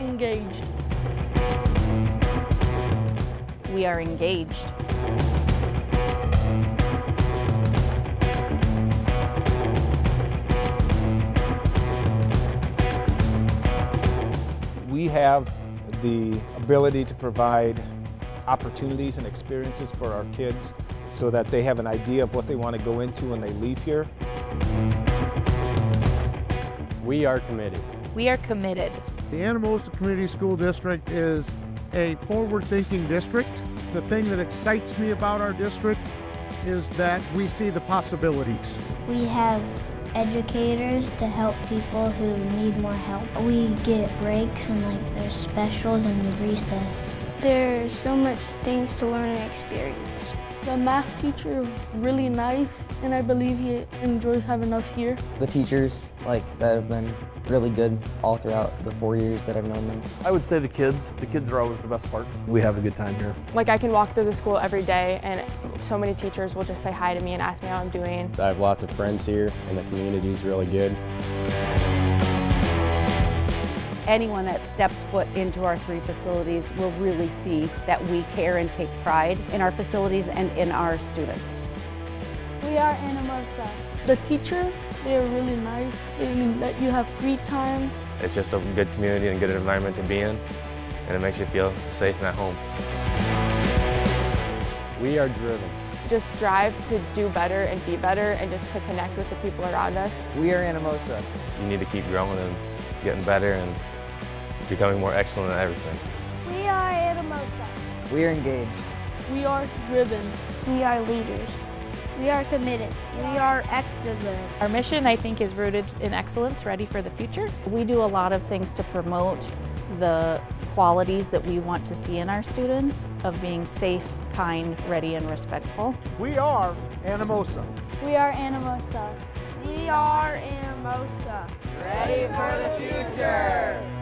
engaged. We are engaged. We have the ability to provide opportunities and experiences for our kids so that they have an idea of what they want to go into when they leave here. We are committed. We are committed. The Anamosa Community School District is a forward-thinking district. The thing that excites me about our district is that we see the possibilities. We have educators to help people who need more help. We get breaks and like there's specials and recess. There's so much things to learn and experience. The math teacher is really nice, and I believe he enjoys having us here. The teachers, like, that have been really good all throughout the four years that I've known them. I would say the kids. The kids are always the best part. We have a good time here. Like I can walk through the school every day and so many teachers will just say hi to me and ask me how I'm doing. I have lots of friends here and the community is really good. Anyone that steps foot into our three facilities will really see that we care and take pride in our facilities and in our students. We are Anamosa. The teachers, they're really nice. They let you have free time. It's just a good community and good environment to be in, and it makes you feel safe and at home. We are driven. Just drive to do better and be better and just to connect with the people around us. We are Anamosa. You need to keep growing and getting better and becoming more excellent at everything. We are Anamosa. We are engaged. We are driven. We are leaders. We are committed. We are excellent. Our mission, I think, is rooted in excellence, ready for the future. We do a lot of things to promote the qualities that we want to see in our students of being safe, kind, ready, and respectful. We are Anamosa. We are Anamosa. We are Anamosa. Ready for the future.